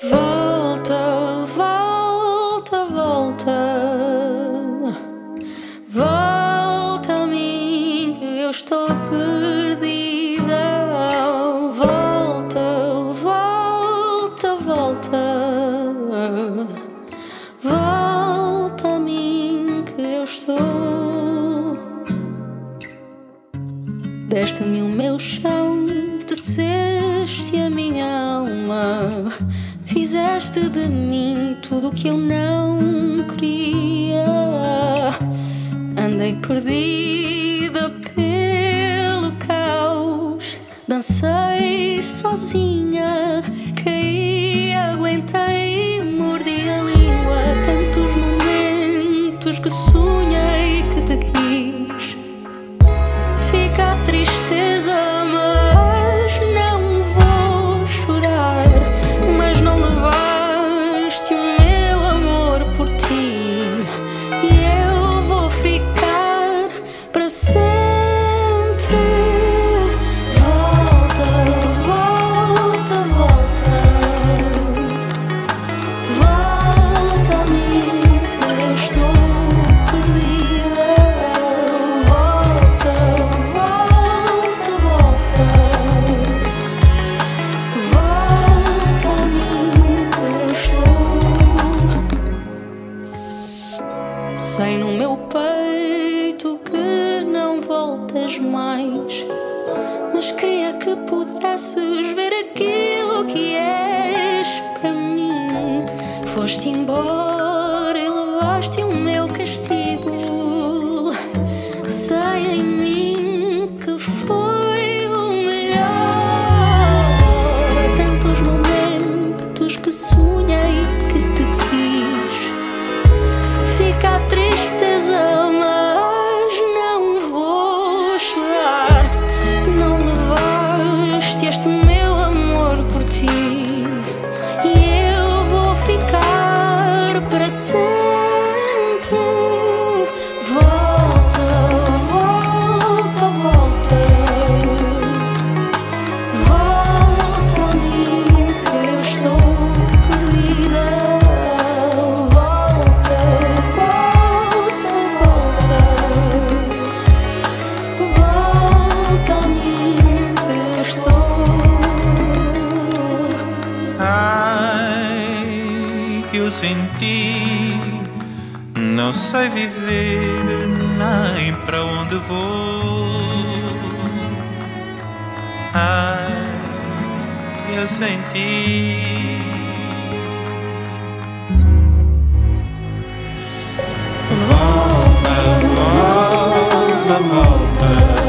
Volta, volta, volta. Volta a mim, que eu estou perdida. Volta, volta, volta. Volta a mim, que eu estou. Deste-me o meu chão, teceste a minha alma. Fizeste de mim tudo o que eu não queria. Andei perdida pelo caos, dancei sozinha, caí, aguentei, mordi a língua. Tantos momentos que sonhei Sei no meu peito que não voltas mais. Mas queria que pudesses ver aquilo que és para mim. Foste embora que eu senti. Não sei viver nem para onde vou. Ai, eu senti. Volta, volta, volta.